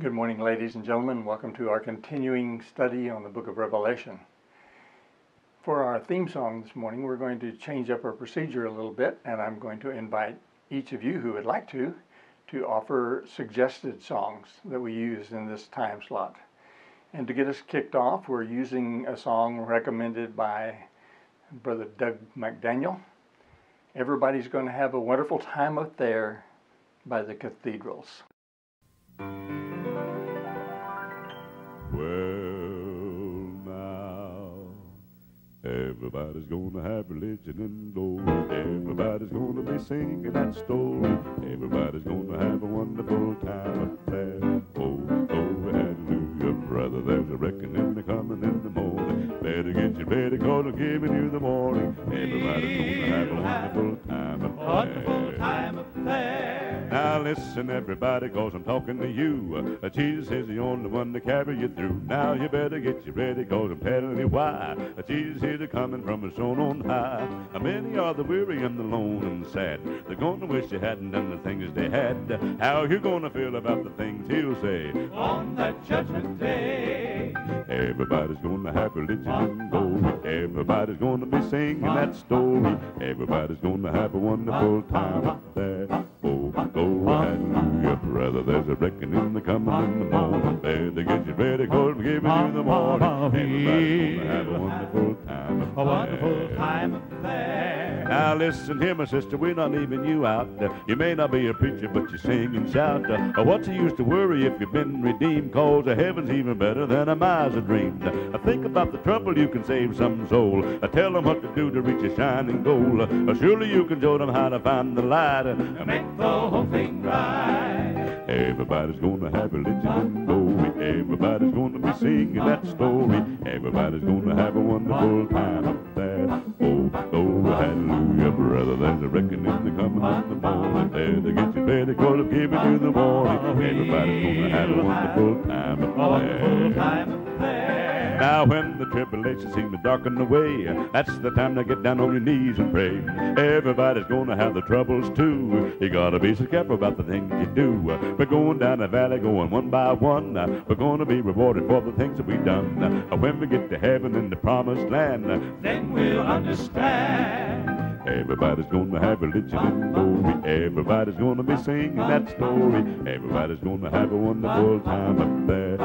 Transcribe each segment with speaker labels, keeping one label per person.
Speaker 1: Good morning, ladies and gentlemen. Welcome to our continuing study on the book of Revelation. For our theme song this morning, we're going to change up our procedure a little bit, and I'm going to invite each of you who would like to to offer suggested songs that we use in this time slot. And to get us kicked off, we're using a song recommended by Brother Doug McDaniel. Everybody's going to have a wonderful time up there by the cathedrals.
Speaker 2: Everybody's gonna have religion and glory. Everybody's gonna be singing that story. Everybody's gonna have a wonderful time up there. Oh, oh, hallelujah, brother. There's a reckoning coming in the morning. Better get your ready, cause I'm giving you the warning. Everybody's gonna have a wonderful time up there.
Speaker 3: Wonderful time up there.
Speaker 2: Now listen, everybody, cause I'm talking to you. Uh, Jesus is the only one to carry you through. Now you better get you ready, cause I'm telling you why. Uh, Jesus is coming from his throne on high. Uh, many are the weary and the lone and sad. They're gonna wish they hadn't done the things they had. How you gonna feel about the things he'll say?
Speaker 3: On that judgment day.
Speaker 2: Everybody's gonna have religion and glory. Everybody's gonna be singing that story. Everybody's gonna have a wonderful time up there. Oh, oh, hallelujah, brother. There's a reckoning the coming in the morning. Better get you ready, cause I'm giving you the morning. Everybody's gonna have a wonderful time
Speaker 3: A wonderful time up there.
Speaker 2: Now listen here, my sister, we're not leaving you out. Uh, you may not be a preacher, but you sing and shout. Uh, what's the use to worry if you've been redeemed? Cause the heaven's even better than a miser dreamed. Uh, think about the trouble you can save some soul. Uh, tell them what to do to reach a shining goal. Uh, surely you can show them how to find the light. Uh,
Speaker 3: Make the whole thing right.
Speaker 2: Everybody's gonna have religion and glory. Everybody's gonna be singing that story. Everybody's gonna have a wonderful time up there. Oh, oh, hallelujah, brother. There's a reckoning the coming in the morning. Better get you ready, cause I'm giving you the warning. Everybody's gonna have a wonderful time up there. Now when the tribulation seems to darken the way, that's the time to get down on your knees and pray. Everybody's gonna have the troubles too. You gotta be so careful about the things you do. We're going down the valley, going one by one. We're gonna be rewarded for the things that we've done. When we get to heaven in the promised land,
Speaker 3: Then we'll understand.
Speaker 2: Everybody's gonna have religion and glory. Everybody's gonna be singing that story. Everybody's gonna have a wonderful time up there.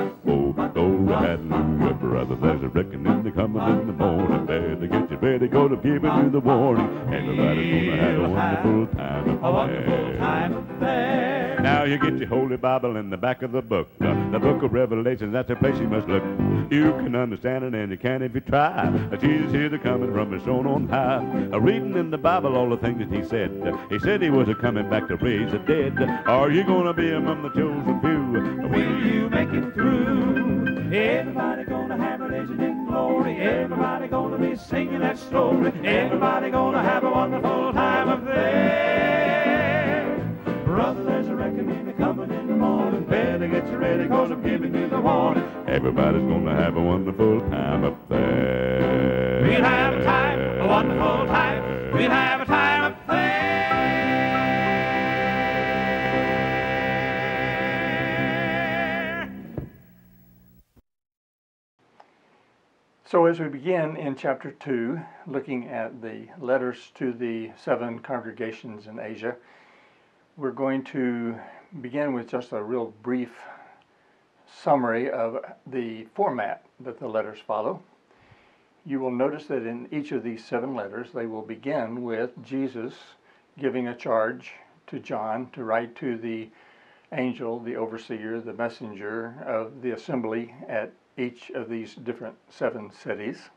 Speaker 2: Oh, hallelujah, brother. There's a reckoning the coming in the morning. Better get you ready, cause I'm giving you the warning. Everybody's gonna have a wonderful time
Speaker 3: A wonderful time there.
Speaker 2: Now you get your Holy Bible in the back of the book. Uh, the book of Revelation, that's the place you must look. You can understand it and you can if you try. Uh, Jesus is a coming from his throne on high. Uh, reading in the Bible all the things that he said. He said he was a coming back to raise the dead. Are you gonna be among the chosen few?
Speaker 3: Will you make it through? Everybody gonna have religion and glory. Everybody gonna be singing that story. Everybody gonna have a wonderful time up there. Brother, there's a reckoning coming in the morning. Better get you ready, cause I'm giving you the warning.
Speaker 2: Everybody's gonna have a wonderful time up there.
Speaker 3: We'll have a time, a wonderful time. We'll have a time up there.
Speaker 1: So, as we begin in chapter 2, looking at the letters to the seven congregations in Asia, we're going to begin with just a real brief summary of the format that the letters follow. You will notice that in each of these seven letters, they will begin with Jesus giving a charge to John to write to the angel, the overseer, the messenger of the assembly at each of these different seven cities.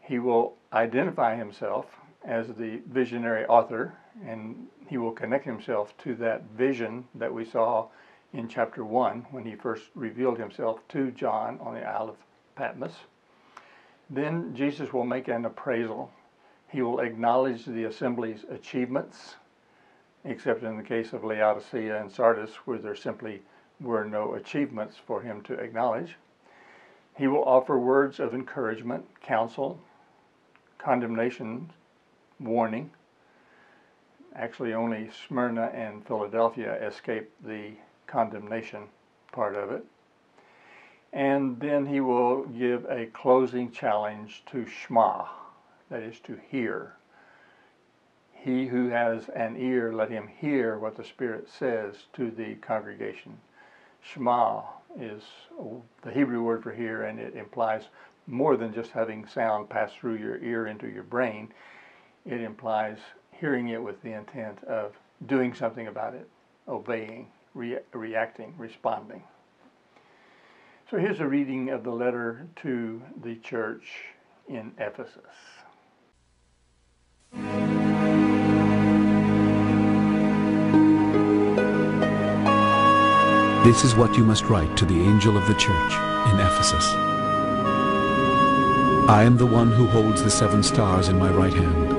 Speaker 1: He will identify himself as the visionary author and he will connect himself to that vision that we saw in chapter 1 when he first revealed himself to John on the Isle of Patmos. Then Jesus will make an appraisal. He will acknowledge the assembly's achievements, except in the case of Laodicea and Sardis, where there simply were no achievements for him to acknowledge. He will offer words of encouragement, counsel, condemnation, warning. Actually, only Smyrna and Philadelphia escaped the condemnation part of it. And then he will give a closing challenge to Shema, that is to hear. He who has an ear, let him hear what the Spirit says to the congregation. Shema is the Hebrew word for hear, and it implies more than just having sound pass through your ear into your brain. It implies hearing it with the intent of doing something about it, obeying, re- reacting, responding. So here's a reading of the letter to the church in Ephesus.
Speaker 4: This is what you must write to the angel of the church in Ephesus. I am the one who holds the seven stars in my right hand.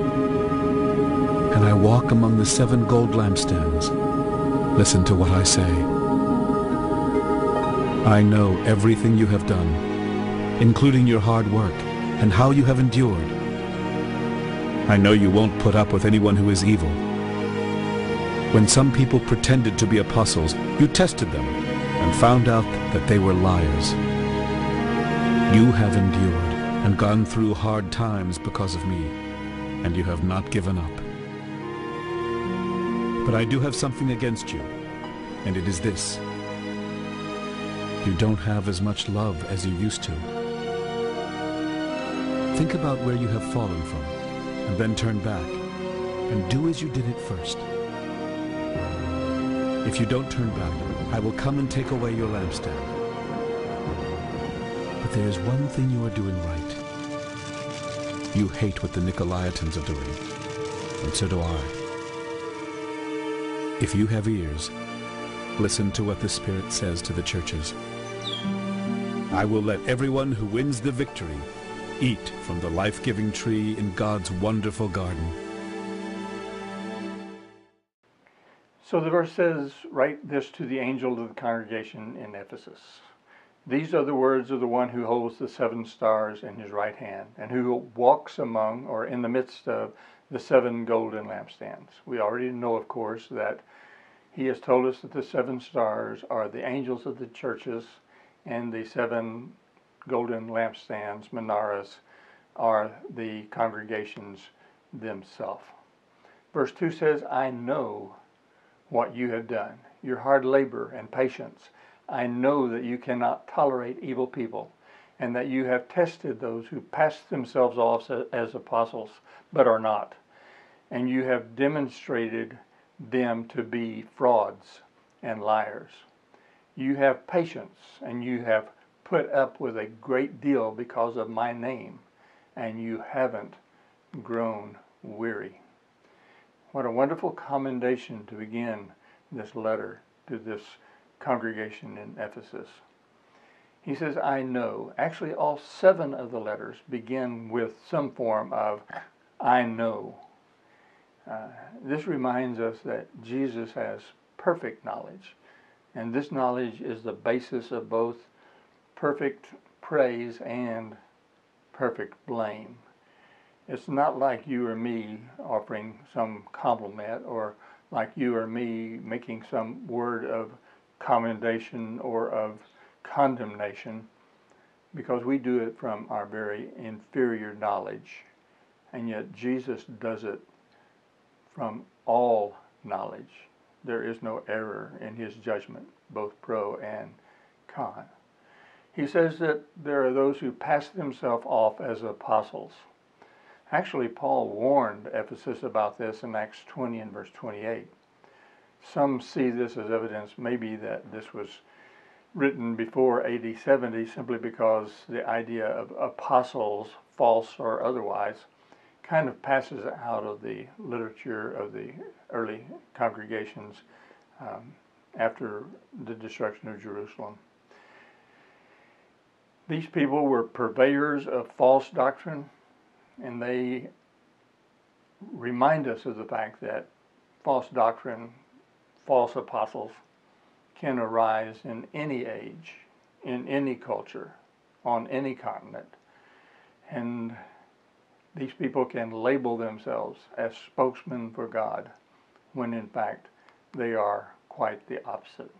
Speaker 4: And I walk among the seven gold lampstands. Listen to what I say. I know everything you have done, including your hard work and how you have endured. I know you won't put up with anyone who is evil. When some people pretended to be apostles, you tested them and found out that they were liars. You have endured and gone through hard times because of me, and you have not given up. But I do have something against you, and it is this. You don't have as much love as you used to. Think about where you have fallen from, and then turn back, and do as you did at first. If you don't turn back, I will come and take away your lampstand. But there is one thing you are doing right. You hate what the Nicolaitans are doing, and so do I. If you have ears, listen to what the Spirit says to the churches. I will let everyone who wins the victory eat from the life-giving tree in God's wonderful garden.
Speaker 1: So the verse says, Write this to the angel of the congregation in Ephesus. These are the words of the one who holds the seven stars in his right hand, and who walks among or in the midst of the seven golden lampstands. We already know, of course, that he has told us that the seven stars are the angels of the churches, and the seven golden lampstands, menorahs, are the congregations themselves. Verse 2 says, I know what you have done, your hard labor and patience. I know that you cannot tolerate evil people, and that you have tested those who pass themselves off as apostles, but are not. And you have demonstrated them to be frauds and liars. You have patience, and you have put up with a great deal because of my name, and you haven't grown weary. What a wonderful commendation to begin this letter to this congregation in Ephesus. He says, I know. Actually, all seven of the letters begin with some form of I know. Uh, this reminds us that Jesus has perfect knowledge, and this knowledge is the basis of both perfect praise and perfect blame. It's not like you or me offering some compliment or like you or me making some word of commendation or of condemnation because we do it from our very inferior knowledge. And yet Jesus does it from all knowledge. There is no error in his judgment, both pro and con. He says that there are those who pass themselves off as apostles. Actually, Paul warned Ephesus about this in Acts 20 and verse 28. Some see this as evidence maybe that this was written before AD 70 simply because the idea of apostles, false or otherwise, kind of passes out of the literature of the early congregations um, after the destruction of Jerusalem. These people were purveyors of false doctrine and they remind us of the fact that false doctrine, false apostles can arise in any age, in any culture, on any continent. And these people can label themselves as spokesmen for God, when in fact they are quite the opposite.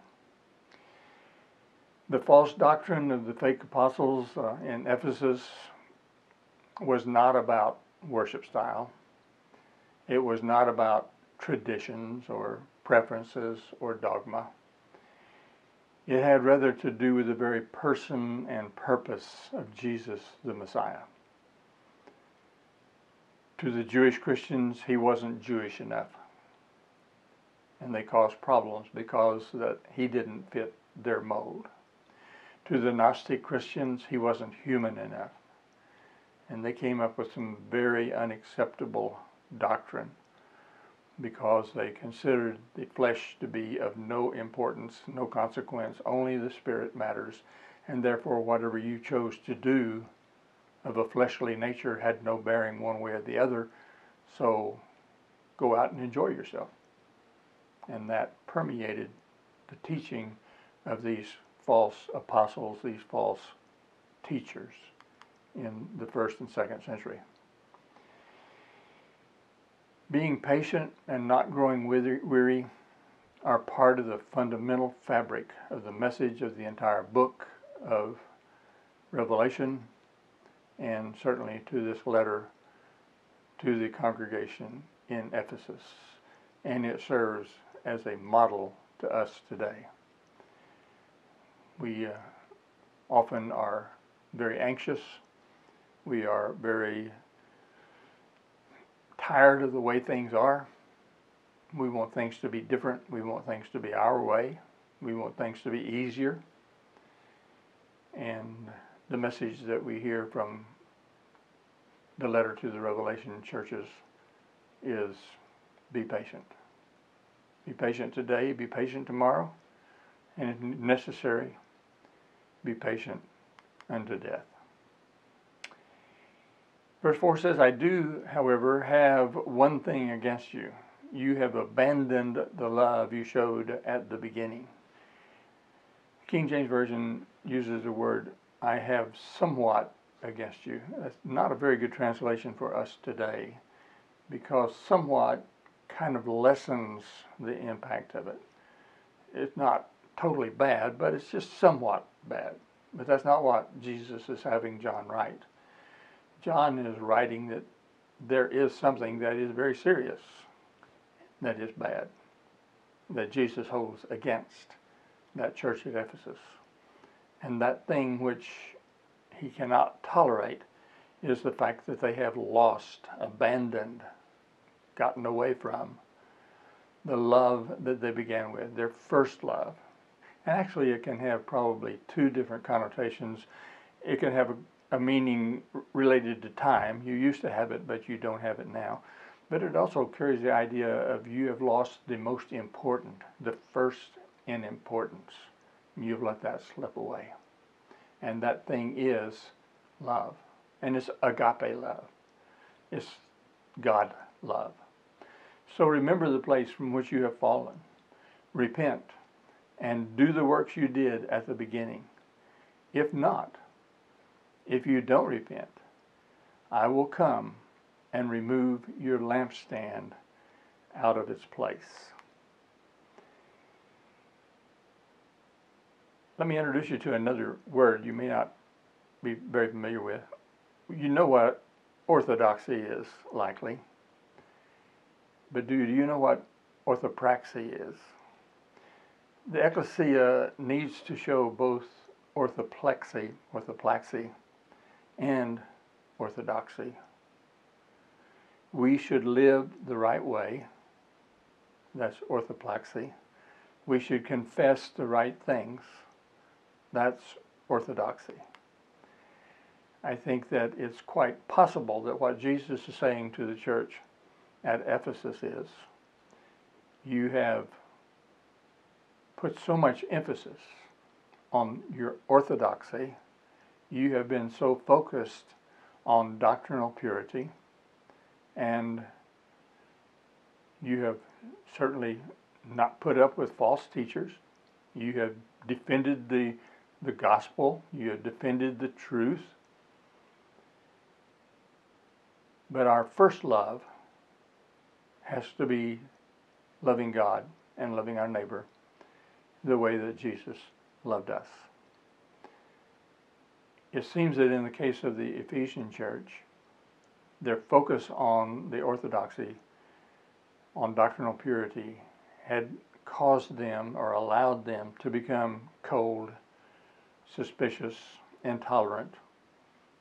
Speaker 1: The false doctrine of the fake apostles uh, in Ephesus was not about worship style. It was not about traditions or preferences or dogma. It had rather to do with the very person and purpose of Jesus the Messiah. To the Jewish Christians, he wasn't Jewish enough. And they caused problems because that he didn't fit their mold. To the Gnostic Christians, he wasn't human enough. And they came up with some very unacceptable doctrine because they considered the flesh to be of no importance, no consequence, only the spirit matters, and therefore whatever you chose to do of a fleshly nature had no bearing one way or the other, so go out and enjoy yourself. And that permeated the teaching of these false apostles, these false teachers in the first and second century. Being patient and not growing weary are part of the fundamental fabric of the message of the entire book of Revelation and certainly to this letter to the congregation in Ephesus. And it serves as a model to us today. We uh, often are very anxious. We are very tired of the way things are. We want things to be different. We want things to be our way. We want things to be easier. And the message that we hear from the letter to the Revelation churches is be patient. Be patient today, be patient tomorrow, and if necessary, be patient unto death. Verse 4 says, I do, however, have one thing against you. You have abandoned the love you showed at the beginning. King James Version uses the word, I have somewhat against you. That's not a very good translation for us today because somewhat kind of lessens the impact of it. It's not totally bad, but it's just somewhat bad. But that's not what Jesus is having John write. John is writing that there is something that is very serious, that is bad, that Jesus holds against that church at Ephesus. And that thing which he cannot tolerate is the fact that they have lost, abandoned, gotten away from the love that they began with, their first love. And actually, it can have probably two different connotations. It can have a a meaning related to time. You used to have it, but you don't have it now. But it also carries the idea of you have lost the most important, the first in importance. You've let that slip away. And that thing is love. And it's agape love. It's God love. So remember the place from which you have fallen. Repent and do the works you did at the beginning. If not, if you don't repent, I will come and remove your lampstand out of its place. Let me introduce you to another word you may not be very familiar with. You know what orthodoxy is, likely. But do you know what orthopraxy is? The ecclesia needs to show both orthoplexy, orthopraxy, and orthodoxy. We should live the right way. That's orthopraxy. We should confess the right things. That's orthodoxy. I think that it's quite possible that what Jesus is saying to the church at Ephesus is you have put so much emphasis on your orthodoxy you have been so focused on doctrinal purity and you have certainly not put up with false teachers. You have defended the, the gospel. You have defended the truth. But our first love has to be loving God and loving our neighbor the way that Jesus loved us. It seems that in the case of the Ephesian church, their focus on the orthodoxy, on doctrinal purity, had caused them or allowed them to become cold, suspicious, intolerant,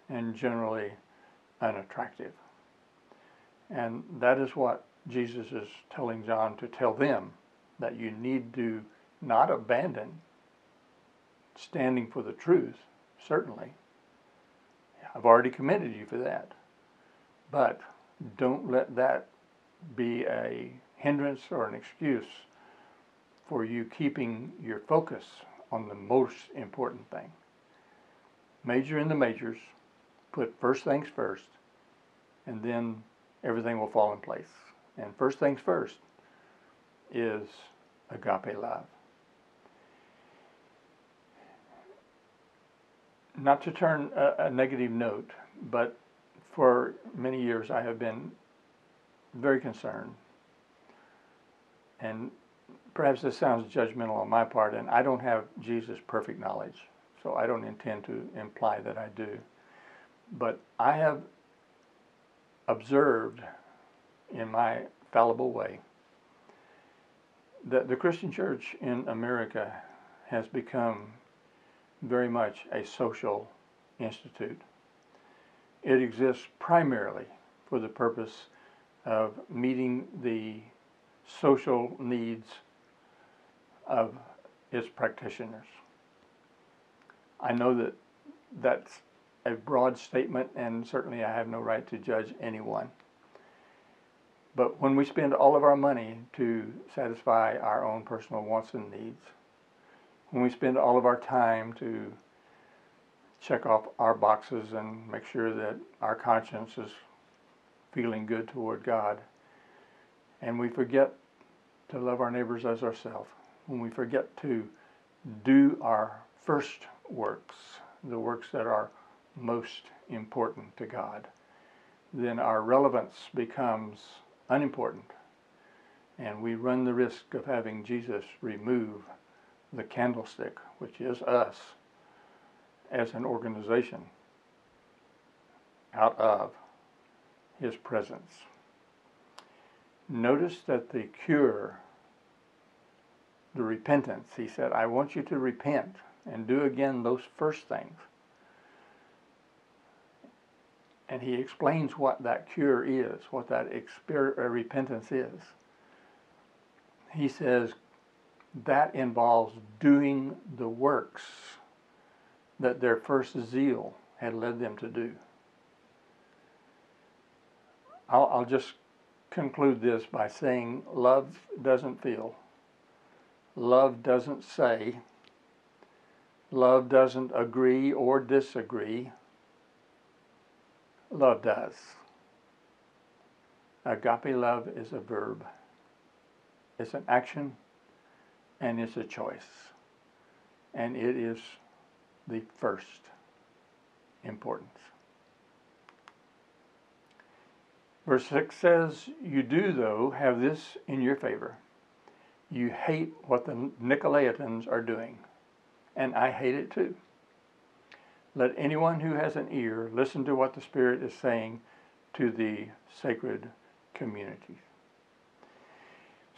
Speaker 1: and generally unattractive. And that is what Jesus is telling John to tell them that you need to not abandon standing for the truth, certainly. I've already commended you for that. But don't let that be a hindrance or an excuse for you keeping your focus on the most important thing. Major in the majors, put first things first, and then everything will fall in place. And first things first is agape love. Not to turn a, a negative note, but for many years I have been very concerned, and perhaps this sounds judgmental on my part, and I don't have Jesus' perfect knowledge, so I don't intend to imply that I do. But I have observed in my fallible way that the Christian church in America has become very much a social institute. It exists primarily for the purpose of meeting the social needs of its practitioners. I know that that's a broad statement, and certainly I have no right to judge anyone. But when we spend all of our money to satisfy our own personal wants and needs, when we spend all of our time to check off our boxes and make sure that our conscience is feeling good toward God, and we forget to love our neighbors as ourselves, when we forget to do our first works, the works that are most important to God, then our relevance becomes unimportant. And we run the risk of having Jesus remove the candlestick, which is us, as an organization, out of his presence. Notice that the cure, the repentance, he said, I want you to repent and do again those first things. And he explains what that cure is, what that exper- uh, repentance is. He says that involves doing the works that their first zeal had led them to do. I'll, I'll just conclude this by saying love doesn't feel, love doesn't say, love doesn't agree or disagree, love does. Agape love is a verb, it's an action, and it's a choice. And it is the first importance. Verse 6 says, You do, though, have this in your favor. You hate what the Nicolaitans are doing, and I hate it too. Let anyone who has an ear listen to what the Spirit is saying to the sacred communities.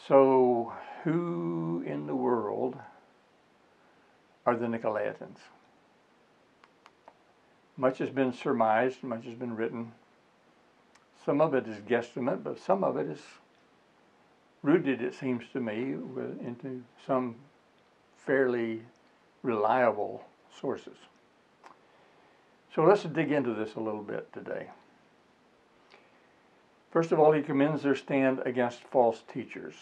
Speaker 1: So, who in the world are the Nicolaitans? Much has been surmised, much has been written. Some of it is guesstimate, but some of it is rooted, it seems to me, into some fairly reliable sources. So let's dig into this a little bit today. First of all, he commends their stand against false teachers,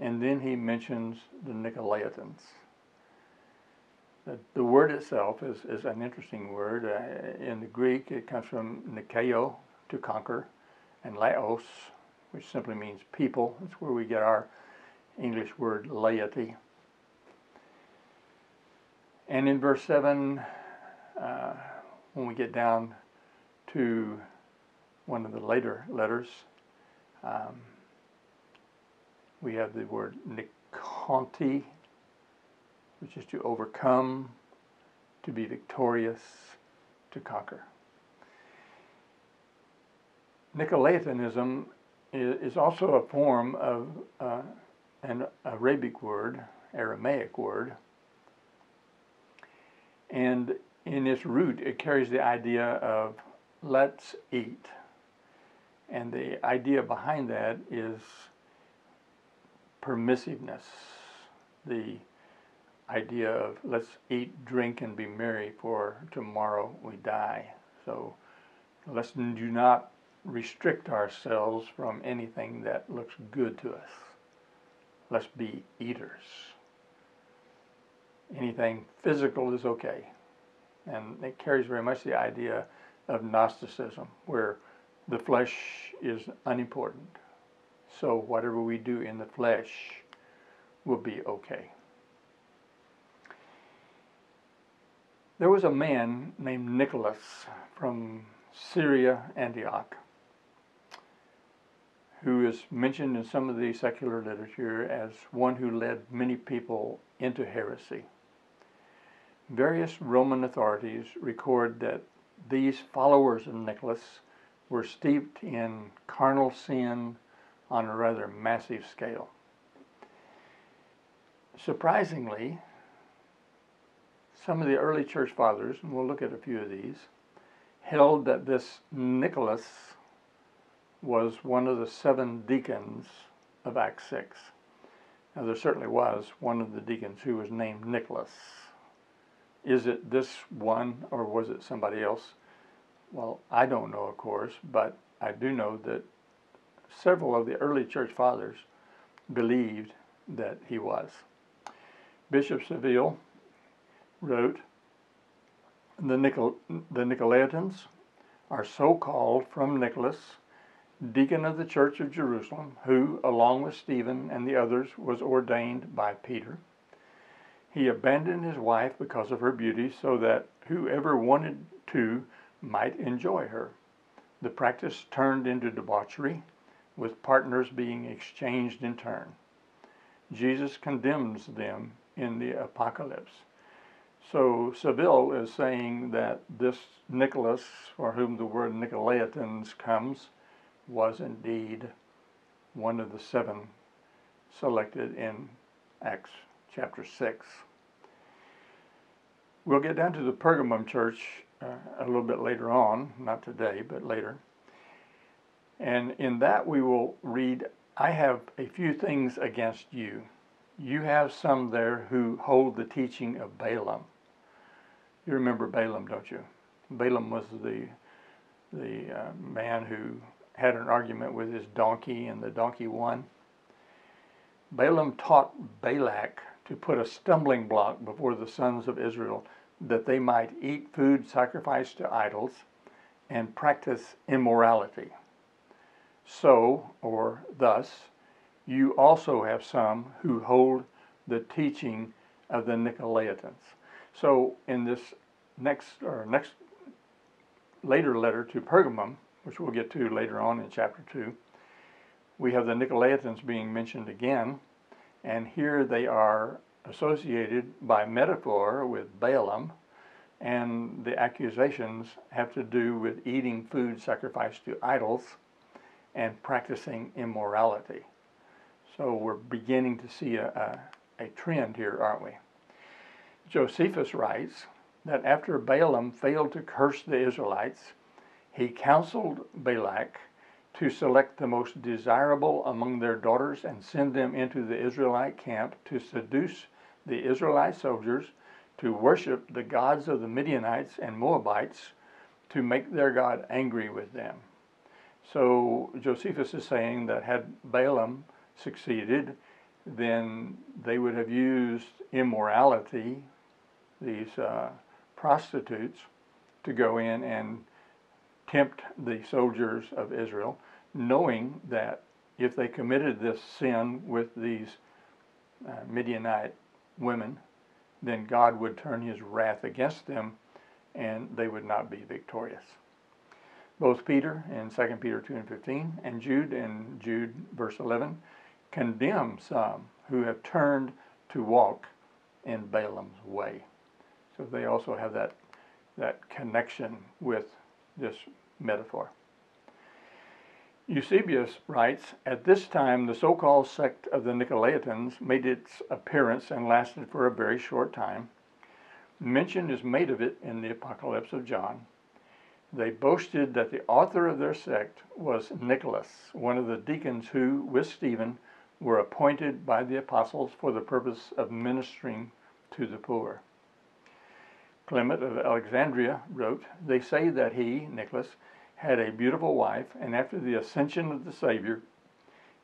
Speaker 1: and then he mentions the Nicolaitans. The, the word itself is, is an interesting word. Uh, in the Greek, it comes from nikeo, to conquer, and laos, which simply means people. That's where we get our English word laity. And in verse 7, uh, when we get down to one of the later letters, um, we have the word nikonti, which is to overcome, to be victorious, to conquer. Nicolaitanism is also a form of uh, an Arabic word, Aramaic word, and in its root it carries the idea of let's eat. And the idea behind that is permissiveness, the idea of let's eat, drink, and be merry, for tomorrow we die. So let's do not restrict ourselves from anything that looks good to us. Let's be eaters. Anything physical is okay. And it carries very much the idea of Gnosticism, where the flesh is unimportant. So whatever we do in the flesh will be okay. There was a man named Nicholas from Syria, Antioch, who is mentioned in some of the secular literature as one who led many people into heresy. Various Roman authorities record that these followers of Nicholas were steeped in carnal sin on a rather massive scale. Surprisingly, some of the early church fathers, and we'll look at a few of these, held that this Nicholas was one of the seven deacons of Acts 6. Now, there certainly was one of the deacons who was named Nicholas. Is it this one or was it somebody else? Well, I don't know, of course, but I do know that several of the early church fathers believed that he was. Bishop Seville wrote, the, Nicol- the Nicolaitans are so called from Nicholas, deacon of the church of Jerusalem, who, along with Stephen and the others, was ordained by Peter. He abandoned his wife because of her beauty so that whoever wanted to might enjoy her. The practice turned into debauchery, with partners being exchanged in turn. Jesus condemns them in the Apocalypse. So Seville is saying that this Nicholas, for whom the word Nicolaitans comes, was indeed one of the seven selected in Acts chapter 6. We'll get down to the Pergamum church uh, a little bit later on, not today, but later. And in that we will read, I have a few things against you. You have some there who hold the teaching of Balaam you remember Balaam, don't you? Balaam was the the uh, man who had an argument with his donkey, and the donkey won. Balaam taught Balak to put a stumbling block before the sons of Israel that they might eat food sacrificed to idols and practice immorality. So, or thus, you also have some who hold the teaching of the Nicolaitans. So in this next or next later letter to Pergamum, which we'll get to later on in chapter 2, we have the Nicolaitans being mentioned again, and here they are associated by metaphor with Balaam, and the accusations have to do with eating food sacrificed to idols and practicing immorality. So we're beginning to see a, a, a trend here, aren't we? Josephus writes that after Balaam failed to curse the Israelites, he counseled Balak to select the most desirable among their daughters and send them into the Israelite camp to seduce the Israelite soldiers to worship the gods of the Midianites and Moabites to make their God angry with them. So Josephus is saying that had Balaam succeeded, then they would have used immorality these uh, prostitutes to go in and tempt the soldiers of Israel, knowing that if they committed this sin with these uh, Midianite women, then God would turn his wrath against them and they would not be victorious. Both Peter in 2 Peter 2 and 15 and Jude in Jude verse 11 condemn some who have turned to walk in Balaam's way. So they also have that that connection with this metaphor. Eusebius writes, At this time, the so called sect of the Nicolaitans made its appearance and lasted for a very short time. Mention is made of it in the Apocalypse of John. They boasted that the author of their sect was Nicholas, one of the deacons who, with Stephen, were appointed by the apostles for the purpose of ministering to the poor. Clement of Alexandria wrote, They say that he, Nicholas, had a beautiful wife, and after the ascension of the Savior,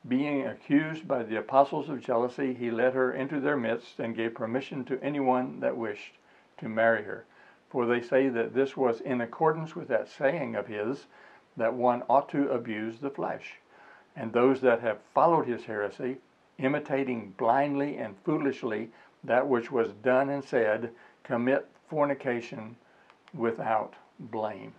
Speaker 1: being accused by the apostles of jealousy, he led her into their midst and gave permission to anyone that wished to marry her. For they say that this was in accordance with that saying of his, that one ought to abuse the flesh. And those that have followed his heresy, imitating blindly and foolishly that which was done and said, commit fornication without blame.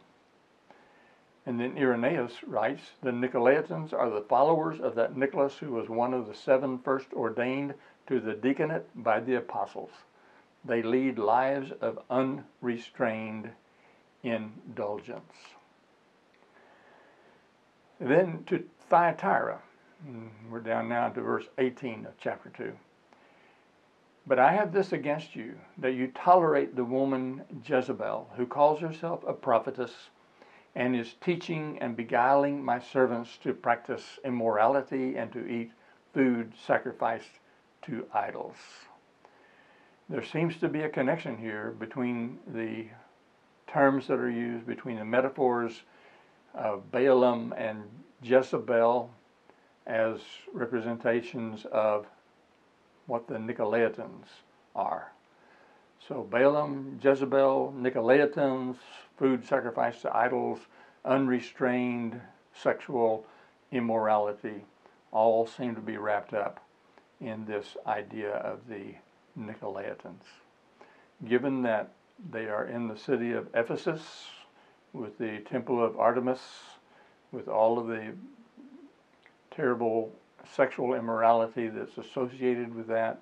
Speaker 1: And then Irenaeus writes, The Nicolaitans are the followers of that Nicholas who was one of the seven first ordained to the deaconate by the apostles. They lead lives of unrestrained indulgence. Then to Thyatira. Mm, we're down now to verse 18 of chapter 2. But I have this against you, that you tolerate the woman Jezebel, who calls herself a prophetess and is teaching and beguiling my servants to practice immorality and to eat food sacrificed to idols. There seems to be a connection here between the terms that are used, between the metaphors of Balaam and Jezebel as representations of what the Nicolaitans are. So Balaam, Jezebel, Nicolaitans, food sacrificed to idols, unrestrained sexual immorality, all seem to be wrapped up in this idea of the Nicolaitans. Given that they are in the city of Ephesus with the temple of Artemis, with all of the terrible sexual immorality that's associated with that,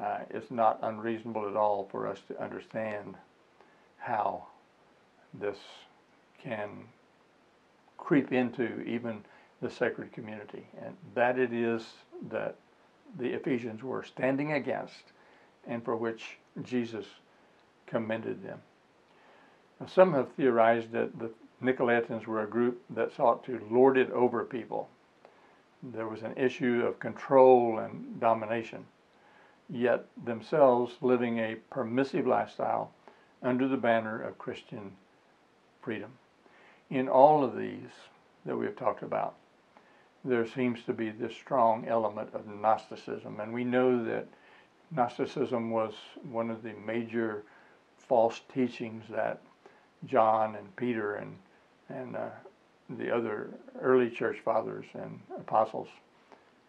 Speaker 1: uh, it's not unreasonable at all for us to understand how this can creep into even the sacred community. And that it is that the Ephesians were standing against and for which Jesus commended them. Now, some have theorized that the Nicolaitans were a group that sought to lord it over people. There was an issue of control and domination, yet themselves living a permissive lifestyle under the banner of Christian freedom. In all of these that we have talked about, there seems to be this strong element of Gnosticism, and we know that Gnosticism was one of the major false teachings that John and Peter and and uh, the other early church fathers and apostles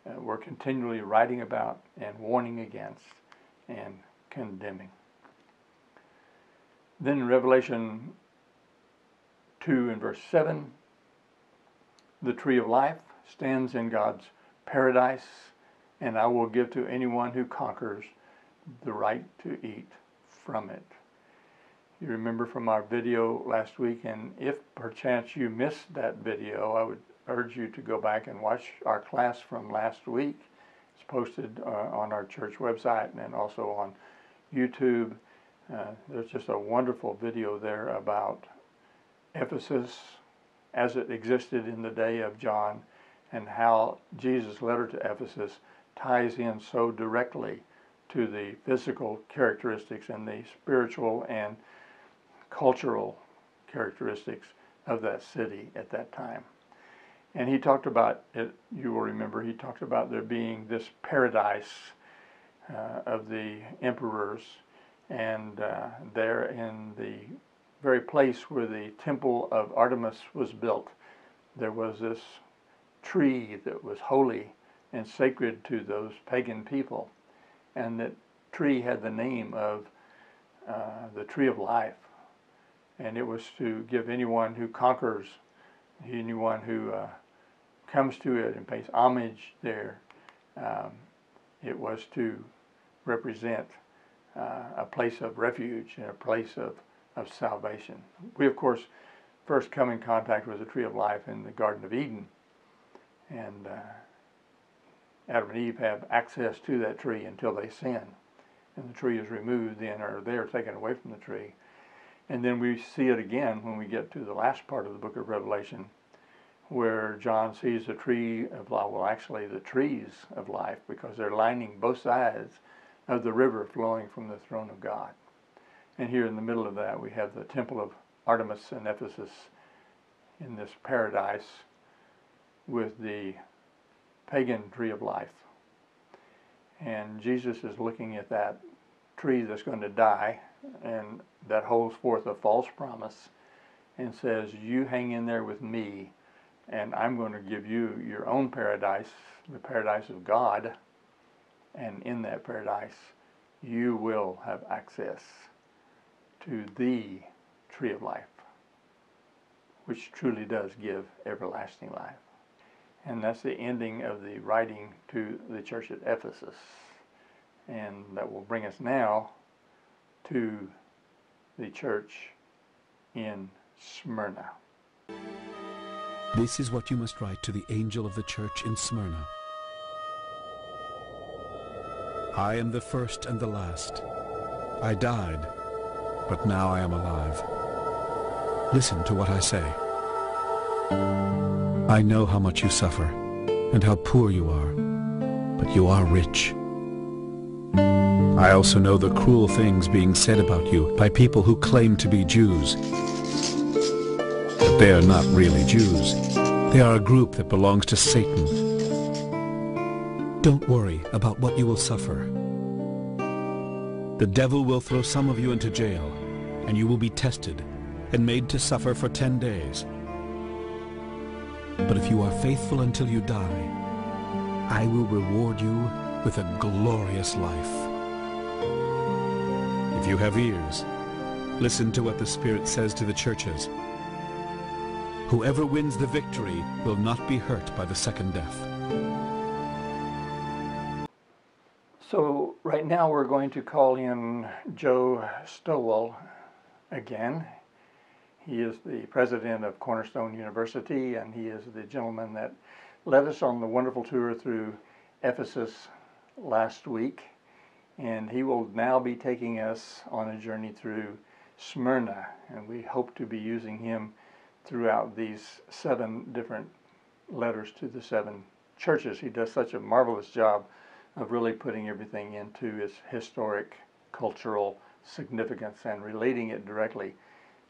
Speaker 1: uh, were continually writing about and warning against and condemning. Then in Revelation 2 and verse 7, the tree of life stands in God's paradise and I will give to anyone who conquers the right to eat from it. You remember from our video last week, and if perchance you missed that video, I would urge you to go back and watch our class from last week. It's posted uh, on our church website and also on YouTube. Uh, there's just a wonderful video there about Ephesus as it existed in the day of John and how Jesus' letter to Ephesus ties in so directly to the physical characteristics and the spiritual and cultural characteristics of that city at that time. And he talked about it, you will remember, he talked about there being this paradise uh, of the emperors, and uh, there in the very place where the temple of Artemis was built, there was this tree that was holy and sacred to those pagan people. And that tree had the name of uh, the tree of life. And it was to give anyone who conquers, anyone who uh, comes to it and pays homage there, um, it was to represent uh, a place of refuge and a place of, of salvation. We, of course, first come in contact with the tree of life in the Garden of Eden. And uh, Adam and Eve have access to that tree until they sin. And the tree is removed then, or they are taken away from the tree. And then we see it again when we get to the last part of the book of Revelation, where John sees the tree of life, well, actually the trees of life, because they're lining both sides of the river flowing from the throne of God. And here in the middle of that, we have the temple of Artemis in Ephesus in this paradise with the pagan tree of life. And Jesus is looking at that tree that's going to die and that holds forth a false promise and says, You hang in there with me, and I'm going to give you your own paradise, the paradise of God. And in that paradise, you will have access to the tree of life, which truly does give everlasting life. And that's the ending of the writing to the church at Ephesus. And that will bring us now to the church in Smyrna.
Speaker 4: This is what you must write to the angel of the church in Smyrna. I am the first and the last. I died, but now I am alive. Listen to what I say. I know how much you suffer, and how poor you are, but you are rich. I also know the cruel things being said about you by people who claim to be Jews. But they are not really Jews. They are a group that belongs to Satan. Don't worry about what you will suffer. The devil will throw some of you into jail, and you will be tested and made to suffer for ten days. But if you are faithful until you die, I will reward you with a glorious life. If you have ears, listen to what the Spirit says to the churches. Whoever wins the victory will not be hurt by the second death.
Speaker 1: So, right now we're going to call in Joe Stowell again. He is the president of Cornerstone University, and he is the gentleman that led us on the wonderful tour through Ephesus last week. And he will now be taking us on a journey through Smyrna, and we hope to be using him throughout these seven different letters to the seven churches. He does such a marvelous job of really putting everything into its historic, cultural significance and relating it directly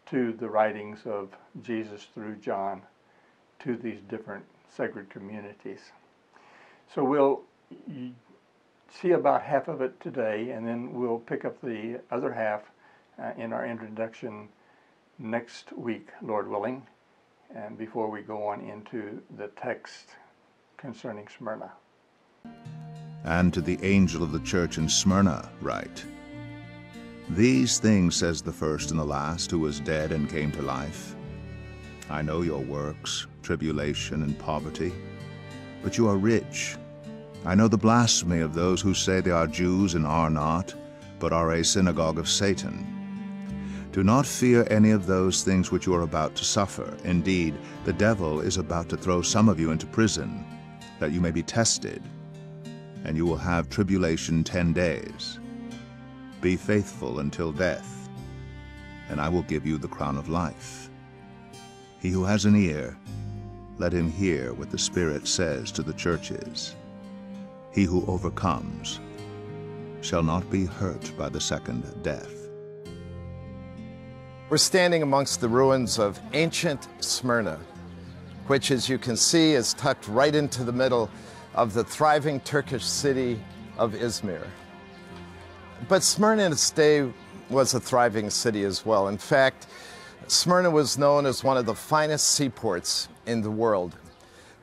Speaker 1: to the writings of Jesus through John to these different sacred communities. So we'll see about half of it today, and then we'll pick up the other half uh, in our introduction next week, Lord willing, and before we go on into the text concerning Smyrna.
Speaker 5: And to the angel of the church in Smyrna write, These things says the first and the last, who was dead and came to life. I know your works, tribulation and poverty, but you are rich. I know the blasphemy of those who say they are Jews and are not, but are a synagogue of Satan. Do not fear any of those things which you are about to suffer. Indeed, the devil is about to throw some of you into prison, that you may be tested, and you will have tribulation ten days. Be faithful until death, and I will give you the crown of life. He who has an ear, let him hear what the Spirit says to the churches. He who overcomes shall not be hurt by the second death.
Speaker 6: We're standing amongst the ruins of ancient Smyrna, which, as you can see, is tucked right into the middle of the thriving Turkish city of Izmir. But Smyrna in its day was a thriving city as well. In fact, Smyrna was known as one of the finest seaports in the world.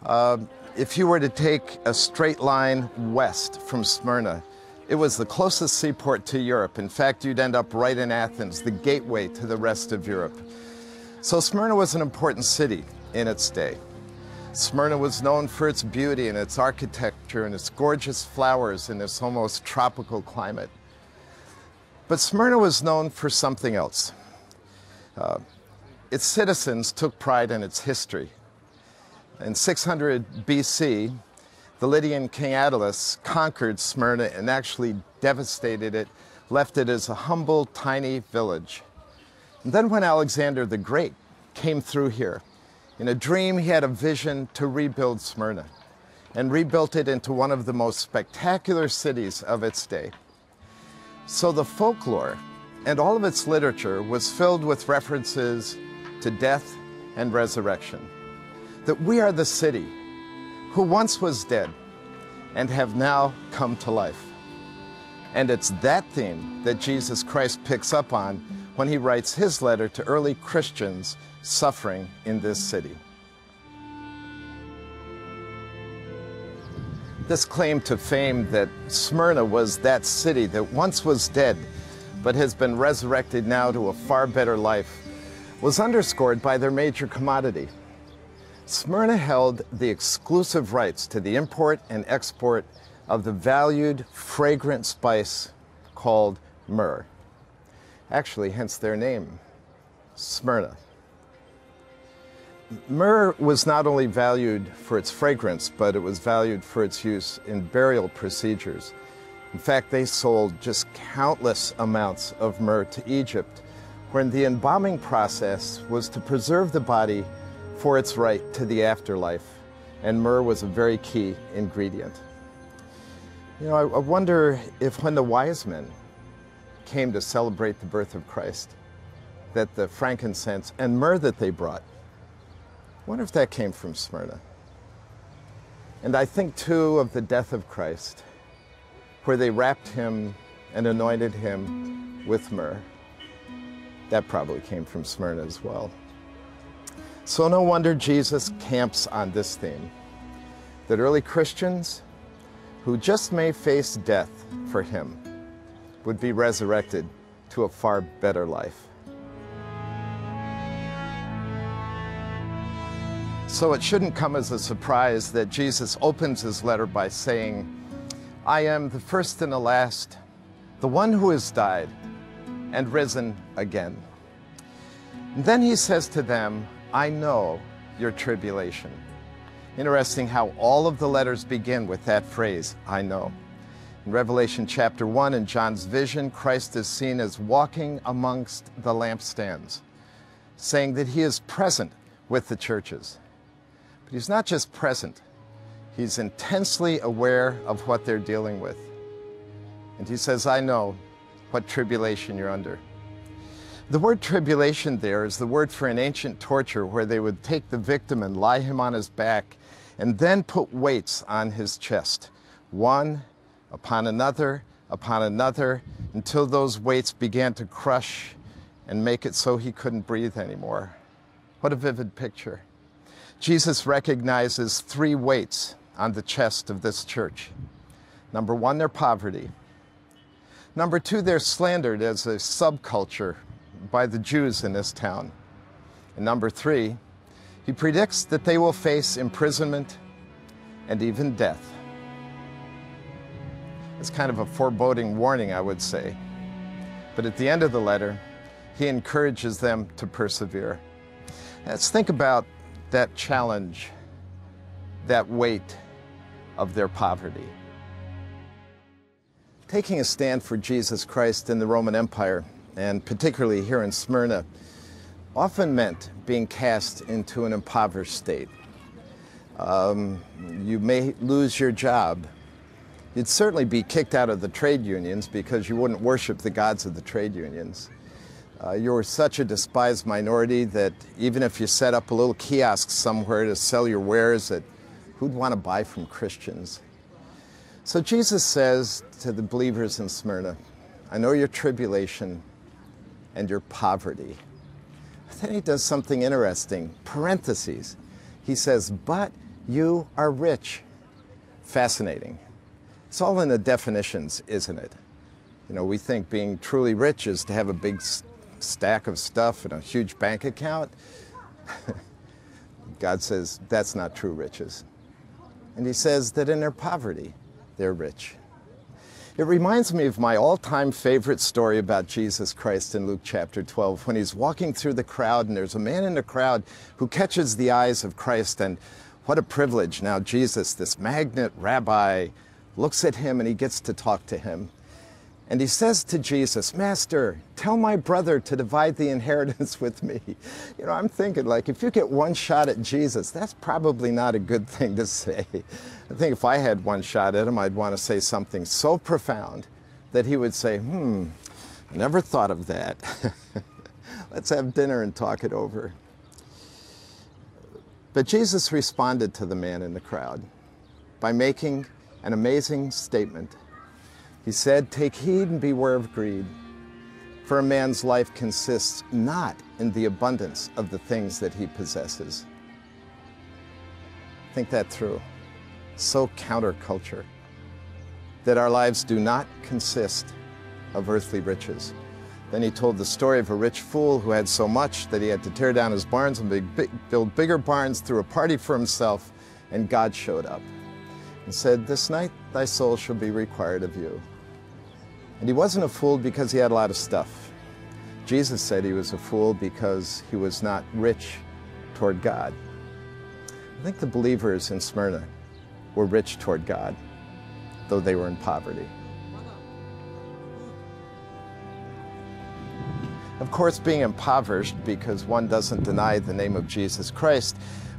Speaker 6: Uh, if you were to take a straight line west from Smyrna, it was the closest seaport to Europe. In fact, you'd end up right in Athens, the gateway to the rest of Europe. So Smyrna was an important city in its day. Smyrna was known for its beauty and its architecture and its gorgeous flowers and its almost tropical climate. But Smyrna was known for something else. Uh, its citizens took pride in its history. In 600 BC, the Lydian king Attalus conquered Smyrna and actually devastated it, left it as a humble, tiny village. And then when Alexander the Great came through here, in a dream he had a vision to rebuild Smyrna and rebuilt it into one of the most spectacular cities of its day. So the folklore and all of its literature was filled with references to death and resurrection. That we are the city who once was dead and have now come to life. And it's that theme that Jesus Christ picks up on when he writes his letter to early Christians suffering in this city. This claim to fame that Smyrna was that city that once was dead but has been resurrected now to a far better life was underscored by their major commodity, Smyrna held the exclusive rights to the import and export of the valued fragrant spice called myrrh. Actually, hence their name, Smyrna. Myrrh was not only valued for its fragrance, but it was valued for its use in burial procedures. In fact, they sold just countless amounts of myrrh to Egypt, where the embalming process was to preserve the body for its right to the afterlife, and myrrh was a very key ingredient. You know, I, I wonder if when the wise men came to celebrate the birth of Christ, that the frankincense and myrrh that they brought, wonder if that came from Smyrna. And I think too of the death of Christ, where they wrapped him and anointed him with myrrh. That probably came from Smyrna as well. So no wonder Jesus camps on this theme that early Christians who just may face death for him would be resurrected to a far better life. So it shouldn't come as a surprise that Jesus opens his letter by saying, I am the first and the last, the one who has died and risen again. And then he says to them, I know your tribulation. Interesting how all of the letters begin with that phrase, I know. In Revelation chapter 1, in John's vision, Christ is seen as walking amongst the lampstands, saying that he is present with the churches. But he's not just present, he's intensely aware of what they're dealing with. And he says, I know what tribulation you're under. The word tribulation there is the word for an ancient torture where they would take the victim and lie him on his back and then put weights on his chest, one upon another, upon another, until those weights began to crush and make it so he couldn't breathe anymore. What a vivid picture. Jesus recognizes three weights on the chest of this church. Number one, their poverty. Number two, they're slandered as a subculture by the Jews in this town. And number three, he predicts that they will face imprisonment and even death. It's kind of a foreboding warning, I would say. But at the end of the letter, he encourages them to persevere. Let's think about that challenge, that weight of their poverty. Taking a stand for Jesus Christ in the Roman Empire and particularly here in Smyrna, often meant being cast into an impoverished state. Um, you may lose your job. You'd certainly be kicked out of the trade unions because you wouldn't worship the gods of the trade unions. Uh, you're such a despised minority that even if you set up a little kiosk somewhere to sell your wares, that who'd want to buy from Christians? So Jesus says to the believers in Smyrna, I know your tribulation, and your poverty. then he does something interesting. Parentheses. He says, but you are rich. Fascinating. It's all in the definitions, isn't it? You know, we think being truly rich is to have a big stack of stuff and a huge bank account. God says that's not true riches. And he says that in their poverty, they're rich. It reminds me of my all time favorite story about Jesus Christ in Luke chapter 12 when he's walking through the crowd and there's a man in the crowd who catches the eyes of Christ. And what a privilege. Now, Jesus, this magnet rabbi, looks at him and he gets to talk to him. And he says to Jesus, Master, tell my brother to divide the inheritance with me. You know, I'm thinking, like, if you get one shot at Jesus, that's probably not a good thing to say. I think if I had one shot at him, I'd want to say something so profound that he would say, Hmm, I never thought of that. Let's have dinner and talk it over. But Jesus responded to the man in the crowd by making an amazing statement. He said, Take heed and beware of greed, for a man's life consists not in the abundance of the things that he possesses. Think that through. So counterculture that our lives do not consist of earthly riches. Then he told the story of a rich fool who had so much that he had to tear down his barns and build bigger barns, threw a party for himself, and God showed up and said, This night thy soul shall be required of you. And he wasn't a fool because he had a lot of stuff. Jesus said he was a fool because he was not rich toward God. I think the believers in Smyrna were rich toward God, though they were in poverty. Of course, being impoverished because one doesn't deny the name of Jesus Christ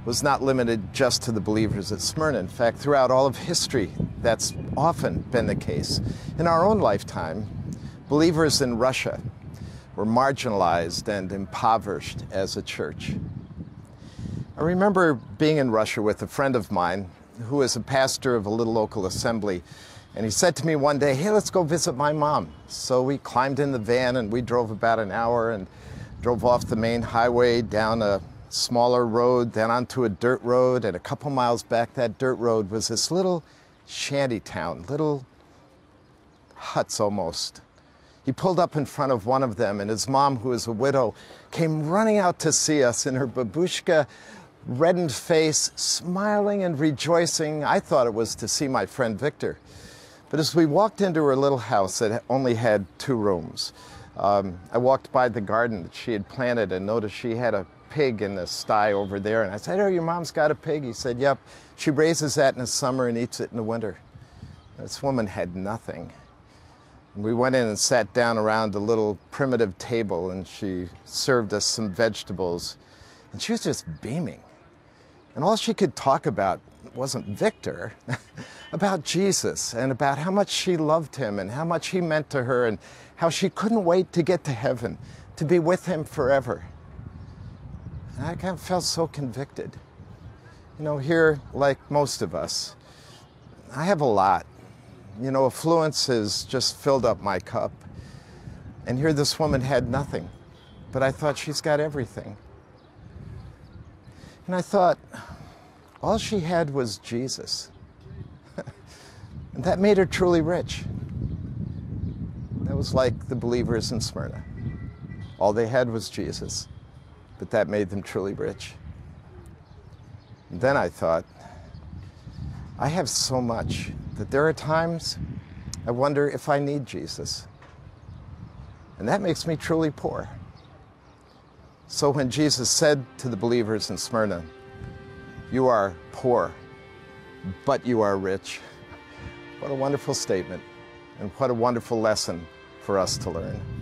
Speaker 6: was not limited just to the believers at Smyrna. In fact, throughout all of history, that's often been the case. In our own lifetime, believers in Russia were marginalized and impoverished as a church. I remember being in Russia with a friend of mine who is a pastor of a little local assembly. And he said to me one day, Hey, let's go visit my mom. So we climbed in the van and we drove about an hour and drove off the main highway down a smaller road, then onto a dirt road, and a couple miles back that dirt road was this little shanty town, little huts almost. He pulled up in front of one of them, and his mom, who was a widow, came running out to see us in her babushka reddened face, smiling and rejoicing. I thought it was to see my friend Victor. But as we walked into her little house that only had two rooms, um, I walked by the garden that she had planted and noticed she had a pig in the sty over there. And I said, Oh, your mom's got a pig? He said, Yep. She raises that in the summer and eats it in the winter. This woman had nothing. And we went in and sat down around a little primitive table and she served us some vegetables. And she was just beaming. And all she could talk about wasn't Victor, about Jesus and about how much she loved him and how much he meant to her and how she couldn't wait to get to heaven, to be with him forever. I kind of felt so convicted. You know, here, like most of us, I have a lot. You know, affluence has just filled up my cup. And here this woman had nothing, but I thought she's got everything. And I thought, all she had was Jesus. and that made her truly rich. That was like the believers in Smyrna. All they had was Jesus but that made them truly rich. And then I thought, I have so much that there are times I wonder if I need Jesus. And that makes me truly poor. So when Jesus said to the believers in Smyrna, You are poor, but you are rich, what a wonderful statement, and what a wonderful lesson for us to learn.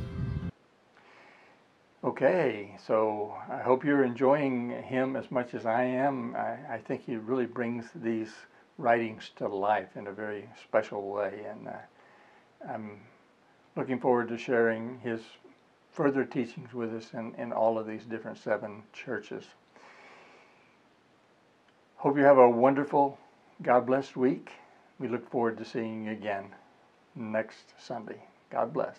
Speaker 1: Okay, so I hope you're enjoying him as much as I am. I, I, think he really brings these writings to life in a very special way, and uh, I'm looking forward to sharing his further teachings with us in, in all of these different seven churches. Hope you have a wonderful, God blessed week. We look forward to seeing you again next Sunday. God bless.